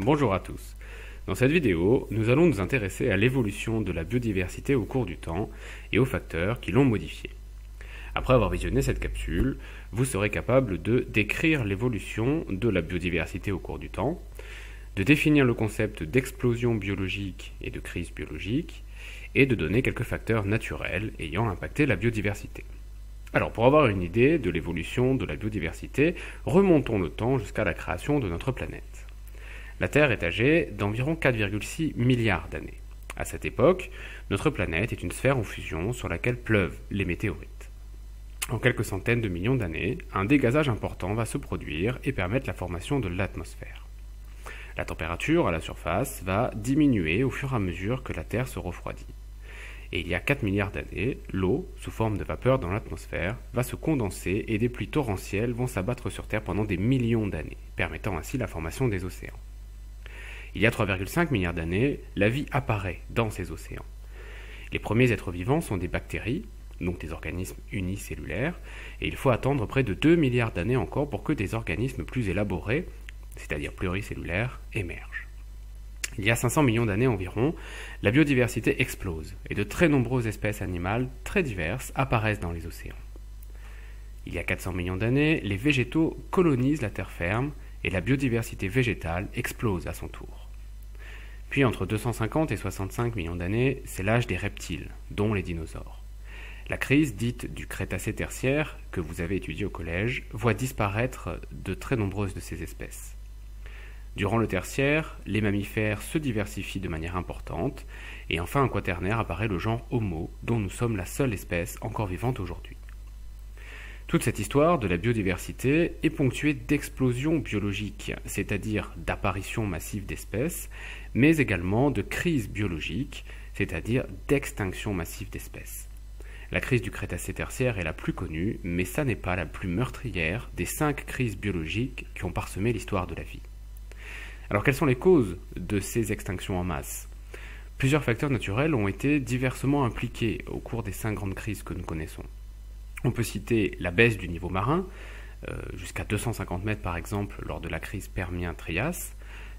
Bonjour à tous. Dans cette vidéo, nous allons nous intéresser à l'évolution de la biodiversité au cours du temps et aux facteurs qui l'ont modifiée. Après avoir visionné cette capsule, vous serez capable de décrire l'évolution de la biodiversité au cours du temps, de définir le concept d'explosion biologique et de crise biologique, et de donner quelques facteurs naturels ayant impacté la biodiversité. Alors, pour avoir une idée de l'évolution de la biodiversité, remontons le temps jusqu'à la création de notre planète. La Terre est âgée d'environ 4,6 milliards d'années. À cette époque, notre planète est une sphère en fusion sur laquelle pleuvent les météorites. En quelques centaines de millions d'années, un dégazage important va se produire et permettre la formation de l'atmosphère. La température à la surface va diminuer au fur et à mesure que la Terre se refroidit. Et il y a 4 milliards d'années, l'eau, sous forme de vapeur dans l'atmosphère, va se condenser et des pluies torrentielles vont s'abattre sur Terre pendant des millions d'années, permettant ainsi la formation des océans. Il y a 3,5 milliards d'années, la vie apparaît dans ces océans. Les premiers êtres vivants sont des bactéries, donc des organismes unicellulaires, et il faut attendre près de 2 milliards d'années encore pour que des organismes plus élaborés, c'est-à-dire pluricellulaires, émergent. Il y a 500 millions d'années environ, la biodiversité explose et de très nombreuses espèces animales très diverses apparaissent dans les océans. Il y a 400 millions d'années, les végétaux colonisent la terre ferme et la biodiversité végétale explose à son tour. Puis entre 250 et 65 millions d'années, c'est l'âge des reptiles, dont les dinosaures. La crise dite du Crétacé tertiaire, que vous avez étudiée au collège, voit disparaître de très nombreuses de ces espèces. Durant le tertiaire, les mammifères se diversifient de manière importante, et enfin en quaternaire apparaît le genre Homo, dont nous sommes la seule espèce encore vivante aujourd'hui. Toute cette histoire de la biodiversité est ponctuée d'explosions biologiques, c'est-à-dire d'apparitions massives d'espèces, mais également de crises biologiques, c'est-à-dire d'extinction massive d'espèces. La crise du Crétacé tertiaire est la plus connue, mais ça n'est pas la plus meurtrière des cinq crises biologiques qui ont parsemé l'histoire de la vie. Alors quelles sont les causes de ces extinctions en masse? Plusieurs facteurs naturels ont été diversement impliqués au cours des cinq grandes crises que nous connaissons. On peut citer la baisse du niveau marin, euh, jusqu'à 250 mètres par exemple lors de la crise Permien-Trias,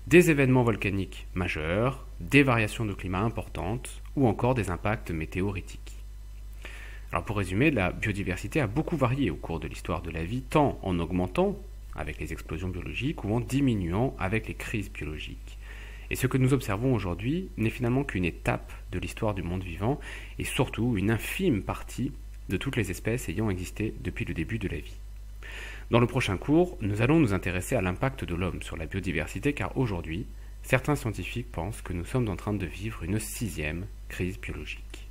des événements volcaniques majeurs, des variations de climat importantes ou encore des impacts météoritiques. Alors pour résumer, la biodiversité a beaucoup varié au cours de l'histoire de la vie, tant en augmentant avec les explosions biologiques ou en diminuant avec les crises biologiques. Et ce que nous observons aujourd'hui n'est finalement qu'une étape de l'histoire du monde vivant et surtout une infime partie de toutes les espèces ayant existé depuis le début de la vie. Dans le prochain cours, nous allons nous intéresser à l'impact de l'homme sur la biodiversité car aujourd'hui, certains scientifiques pensent que nous sommes en train de vivre une sixième crise biologique.